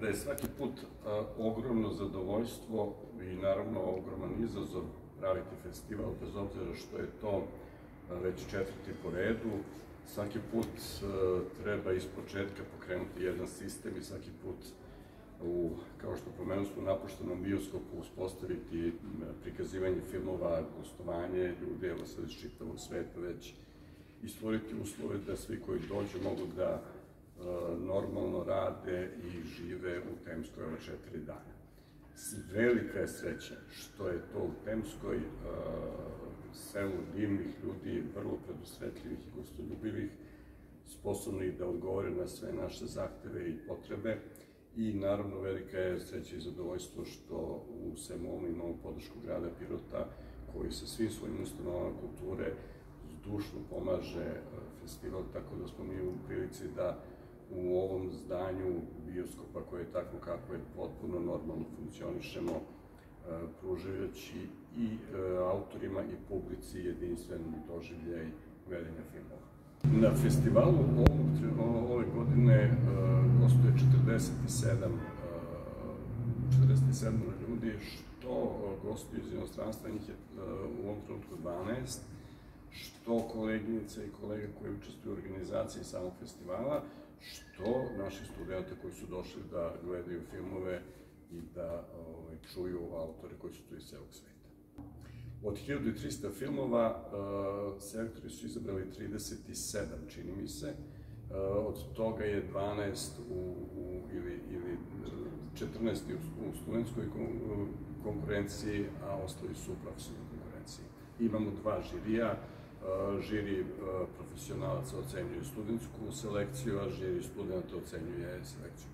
Da je svaki put a, ogromno zadovoljstvo i naravno ogroman izazov praviti festival, bez obzira što je to a, već četvrti po redu. Svaki put a, treba iz početka pokrenuti jedan sistem i svaki put u, kao što pomenu smo, napuštenom bioskopu uspostaviti prikazivanje filmova, gostovanje ljudi, evo sad iz čitavog sveta već i stvoriti uslove da svi koji dođu mogu da normalno rade i žive u Temskoj ova četiri dana. Velika je sreća što je to u Temskoj selu divnih ljudi, vrlo predusretljivih i gostoljubivih, sposobnih da odgovore na sve naše zahteve i potrebe i naravno velika je sreća i zadovoljstvo što u svemu ovom imamo podršku grada Pirota koji sa svim svojim ustanovama kulture zdušno pomaže festival, tako da smo mi u prilici da u ovom zdanju bioskopa koje je tako kako je potpuno normalno funkcionišemo, e, pružajući i e, autorima i publici jedinstven doživljaj gledanja filmova. Na festivalu ovog, ove godine uh, gostuje 47 uh, 47 ljudi, što gostuju iz inostranstva, njih je u ovom trenutku 12, što koleginice i kolega koji učestvuju u organizaciji samog festivala, što naši studenta koji su došli da gledaju filmove i da ovaj, čuju autore koji su tu iz celog sveta. Od 1300 filmova uh, selektori su izabrali 37, čini mi se. Uh, od toga je 12 u, u, ili, ili 14 u, u studentskoj konkurenciji, a ostali su u profesionalnoj konkurenciji. Imamo dva žirija, žiri profesionalaca ocenjuju studentsku selekciju, a žiri studenta ocenjuje selekciju